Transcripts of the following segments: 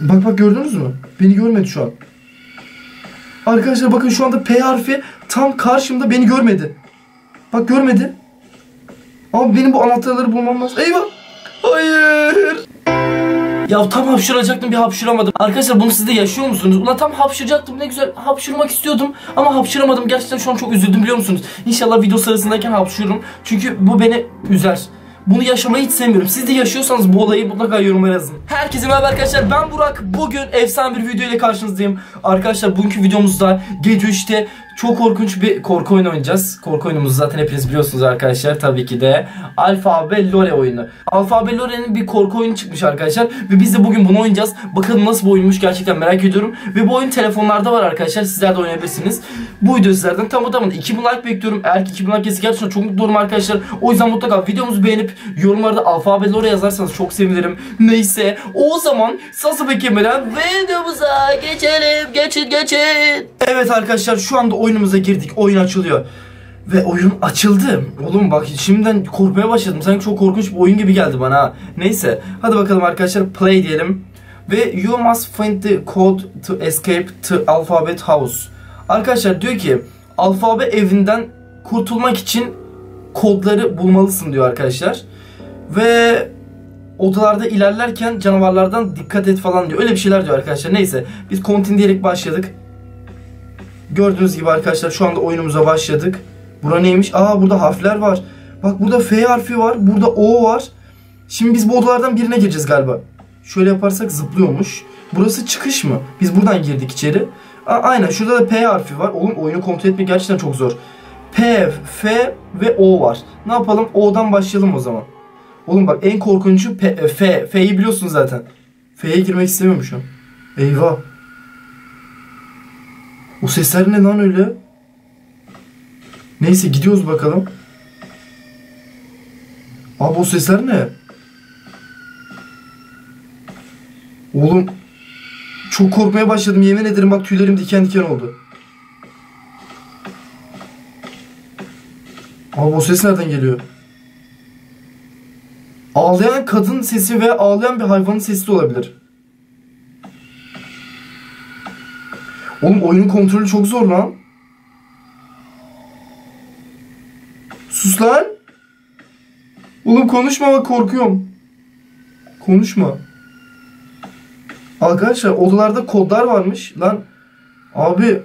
Bak bak gördünüz mü? Beni görmedi şu an. Arkadaşlar bakın şu anda P harfi tam karşımda beni görmedi. Bak görmedi. Abi benim bu anahtarları bulmam lazım. Eyvah. Hayır. Ya tam hapşıracaktım bir hapşıramadım. Arkadaşlar bunu siz de yaşıyor musunuz? Ulan tam hapşıracaktım ne güzel hapşırmak istiyordum ama hapşıramadım. Gerçekten şu an çok üzüldüm biliyor musunuz? İnşallah video sırasındayken hapşırırım. Çünkü bu beni üzer. Bunu yaşamayı hiç sevmiyorum. Siz de yaşıyorsanız bu olayı mutlaka yorumlara yazın. Herkese merhaba arkadaşlar. Ben Burak. Bugün efsane bir video ile karşınızdayım. Arkadaşlar bugünkü videomuzda gece 3'te çok korkunç bir korku oyunu oynayacağız. Korku oyunumuzu zaten hepiniz biliyorsunuz arkadaşlar. Tabii ki de Alfabe Lore oyunu. Alfabe Lore'nin bir korku oyunu çıkmış arkadaşlar. Ve biz de bugün bunu oynayacağız. Bakalım nasıl bir oyunmuş gerçekten merak ediyorum. Ve bu oyun telefonlarda var arkadaşlar. Sizler de oynayabilirsiniz. Bu video sizlerden tam tamamında 2000 like bekliyorum. Eğer ki 2000 like gelirse gerçekten çok mutlu olurum arkadaşlar. O yüzden mutlaka videomuzu beğenip yorumlarda Alfabe Lore yazarsanız çok sevinirim. Neyse o zaman sası beklemeden videomuza geçelim. Geçin geçin. Evet arkadaşlar şu anda oyunumuza girdik. Oyun açılıyor. Ve oyun açıldı. Oğlum bak şimdiden korkmaya başladım. Sanki çok korkunç bir oyun gibi geldi bana. Neyse. Hadi bakalım arkadaşlar play diyelim. Ve you must find the code to escape to alphabet house. Arkadaşlar diyor ki alfabe evinden kurtulmak için kodları bulmalısın diyor arkadaşlar. Ve odalarda ilerlerken canavarlardan dikkat et falan diyor. Öyle bir şeyler diyor arkadaşlar. Neyse biz continue diyerek başladık. Gördüğünüz gibi arkadaşlar şu anda oyunumuza başladık. Bura neymiş? Aa burada harfler var. Bak burada F harfi var. Burada O var. Şimdi biz bu odalardan birine gireceğiz galiba. Şöyle yaparsak zıplıyormuş. Burası çıkış mı? Biz buradan girdik içeri. A aynen şurada da P harfi var. Oğlum oyunu kontrol etmek gerçekten çok zor. P, F ve O var. Ne yapalım? O'dan başlayalım o zaman. Oğlum bak en korkuncu P, F. F'yi biliyorsun zaten. F'ye girmek istemiyorum şu an. Eyvah. O sesler ne lan öyle? Neyse gidiyoruz bakalım. Abi o sesler ne? Oğlum çok korkmaya başladım yemin ederim bak tüylerim diken diken oldu. Abi o ses nereden geliyor? Ağlayan kadın sesi ve ağlayan bir hayvanın sesi de olabilir. Oğlum oyunun kontrolü çok zor lan. Sus lan. Oğlum konuşma bak korkuyorum. Konuşma. Arkadaşlar odalarda kodlar varmış. Lan abi.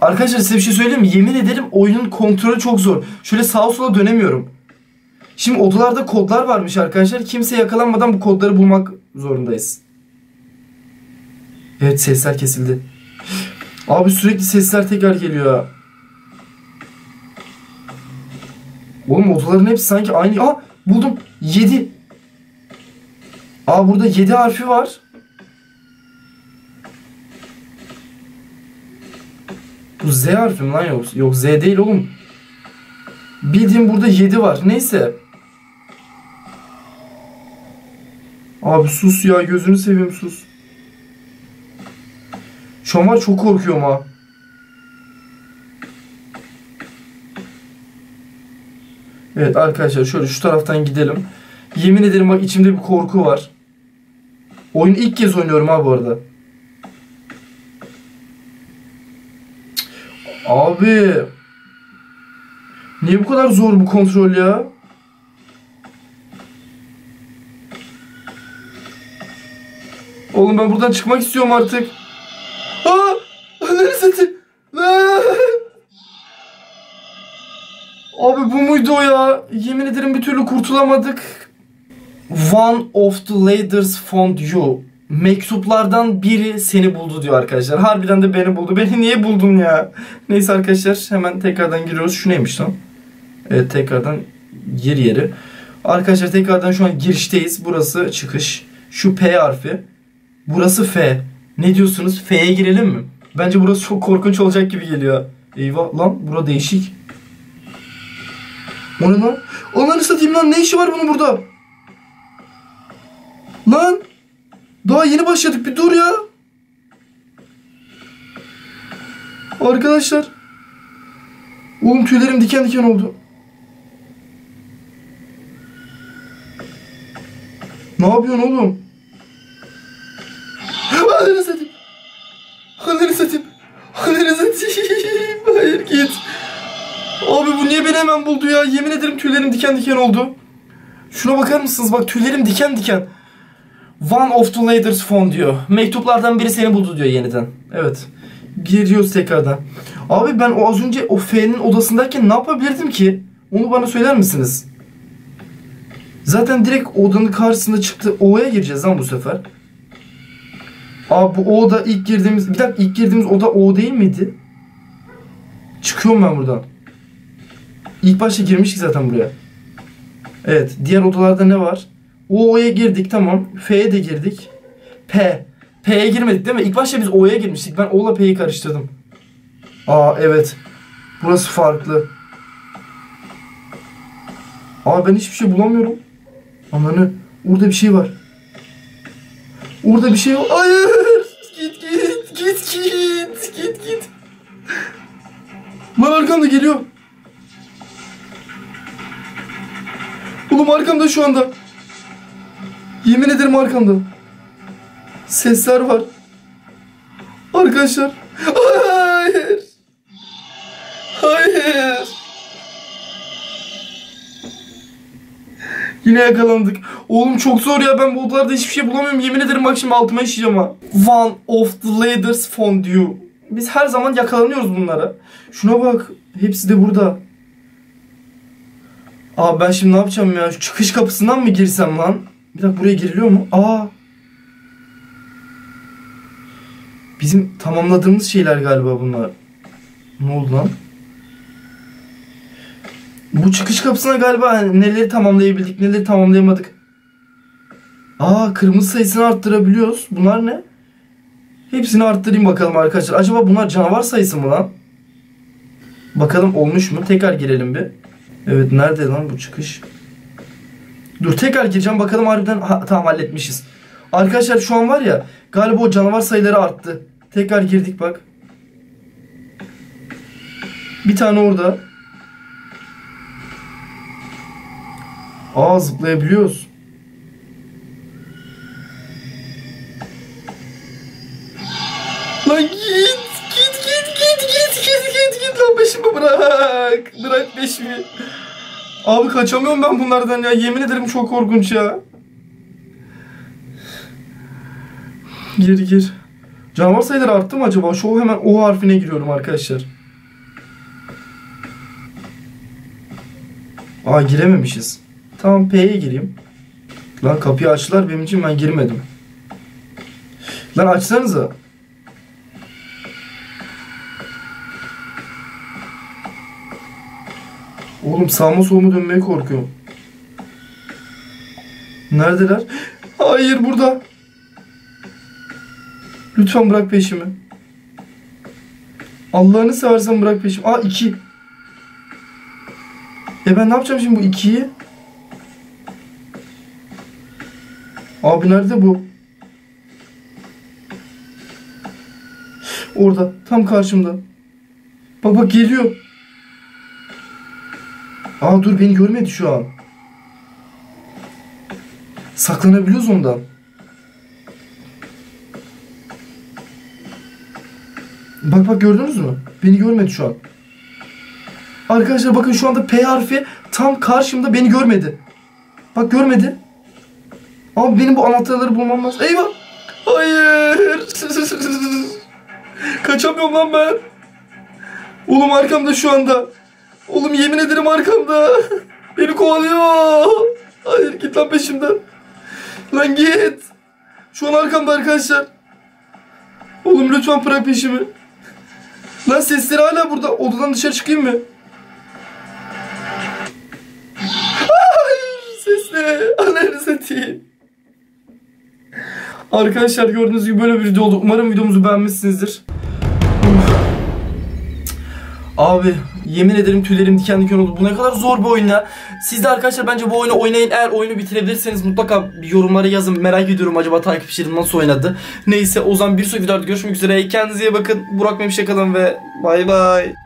Arkadaşlar size bir şey söyleyeyim mi? Yemin ederim oyunun kontrolü çok zor. Şöyle sağa sola dönemiyorum. Şimdi odalarda kodlar varmış arkadaşlar. Kimse yakalanmadan bu kodları bulmak zorundayız. Evet sesler kesildi. Abi sürekli sesler tekrar geliyor. Oğlum odaların hepsi sanki aynı. Aa buldum. 7. Aa burada 7 harfi var. Bu Z harfi mi lan yok? Yok Z değil oğlum. Bildiğim burada 7 var. Neyse. Abi sus ya gözünü seveyim sus. Şu çok korkuyorum ha. Evet arkadaşlar şöyle şu taraftan gidelim. Yemin ederim bak içimde bir korku var. Oyun ilk kez oynuyorum ha bu arada. Abi. Niye bu kadar zor bu kontrol ya? Oğlum ben buradan çıkmak istiyorum artık. Abi bu muydu o ya? Yemin ederim bir türlü kurtulamadık. One of the letters found you. Mektuplardan biri seni buldu diyor arkadaşlar. Harbiden de beni buldu. Beni niye buldun ya? Neyse arkadaşlar hemen tekrardan giriyoruz. Şu neymiş lan? Evet tekrardan gir yeri. Arkadaşlar tekrardan şu an girişteyiz. Burası çıkış. Şu P harfi. Burası F. Ne diyorsunuz? F'ye girelim mi? Bence burası çok korkunç olacak gibi geliyor. Eyvah lan bura değişik. O ne lan? Ananı satayım lan ne işi var bunun burada? Lan! Daha yeni başladık bir dur ya. Arkadaşlar. Oğlum tüylerim diken diken oldu. Ne yapıyorsun oğlum? Hemen buldu ya? Yemin ederim tüylerim diken diken oldu. Şuna bakar mısınız? Bak tüylerim diken diken. One of the letters found diyor. Mektuplardan biri seni buldu diyor yeniden. Evet. Giriyoruz tekrardan. Abi ben o az önce o F'nin odasındayken ne yapabilirdim ki? Onu bana söyler misiniz? Zaten direkt odanın karşısında çıktı. O'ya gireceğiz lan bu sefer. Abi bu oda ilk girdiğimiz... Bir dakika ilk girdiğimiz oda O değil miydi? Çıkıyorum ben buradan. İlk başta girmiştik zaten buraya. Evet. Diğer odalarda ne var? O'ya girdik tamam. F'ye de girdik. P. P'ye girmedik değil mi? İlk başta biz O'ya girmiştik. Ben O'la P'yi karıştırdım. Aa evet. Burası farklı. Aa ben hiçbir şey bulamıyorum. Ananı. Orada bir şey var. Orada bir şey var. Hayır. Git git. Git git. Git git. Lan arkamda geliyor. Oğlum arkamda şu anda. Yemin ederim arkamda. Sesler var. Arkadaşlar. Hayır. Hayır. Yine yakalandık. Oğlum çok zor ya ben bu odalarda hiçbir şey bulamıyorum. Yemin ederim bak şimdi altıma işeyeceğim ha. One of the leaders found you. Biz her zaman yakalanıyoruz bunlara. Şuna bak. Hepsi de burada. Aa ben şimdi ne yapacağım ya? Şu çıkış kapısından mı girsem lan? Bir dakika buraya giriliyor mu? Aa. Bizim tamamladığımız şeyler galiba bunlar. Ne oldu lan? Bu çıkış kapısına galiba neleri tamamlayabildik, neleri tamamlayamadık. Aa kırmızı sayısını arttırabiliyoruz. Bunlar ne? Hepsini arttırayım bakalım arkadaşlar. Acaba bunlar canavar sayısı mı lan? Bakalım olmuş mu? Tekrar girelim bir. Evet nerede lan bu çıkış? Dur tekrar gireceğim bakalım harbiden ha, tamam halletmişiz. Arkadaşlar şu an var ya galiba o canavar sayıları arttı. Tekrar girdik bak. Bir tane orada. Aa zıplayabiliyoruz. Lan git git lan peşimi bırak. Bırak peşimi. Abi kaçamıyorum ben bunlardan ya. Yemin ederim çok korkunç ya. Gir gir. Canavar sayıları arttı mı acaba? Şu hemen O harfine giriyorum arkadaşlar. Aa girememişiz. Tamam P'ye gireyim. Lan kapıyı açtılar benim için ben girmedim. Lan açsanıza. Oğlum sağma soluma dönmeye korkuyorum. Neredeler? Hayır burada. Lütfen bırak peşimi. Allah'ını seversen bırak peşimi. Aa iki. E ben ne yapacağım şimdi bu ikiyi? Abi nerede bu? Orada. Tam karşımda. Bak geliyor. Aa dur beni görmedi şu an. Saklanabiliyoruz ondan. Bak bak gördünüz mü? Beni görmedi şu an. Arkadaşlar bakın şu anda P harfi tam karşımda beni görmedi. Bak görmedi. Abi benim bu anahtarları bulmam lazım. Eyvah. Hayır. Kaçamıyorum lan ben. Oğlum arkamda şu anda. Oğlum yemin ederim arkamda. Beni kovalıyor. Hayır git lan peşimden. Lan git. Şu an arkamda arkadaşlar. Oğlum lütfen bırak peşimi. Lan sesleri hala burada. Odadan dışarı çıkayım mı? Hayır sesleri. Ananı satayım. Arkadaşlar gördüğünüz gibi böyle bir video oldu. Umarım videomuzu beğenmişsinizdir. Abi yemin ederim tüylerim diken diken oldu. Bu ne kadar zor bir oyun ya. Siz de arkadaşlar bence bu oyunu oynayın. Eğer oyunu bitirebilirseniz mutlaka yorumlara yazın. Merak ediyorum acaba takipçilerim nasıl oynadı. Neyse o zaman bir sonraki videoda görüşmek üzere. Kendinize iyi bakın. Burak Memşe kalın ve bay bay.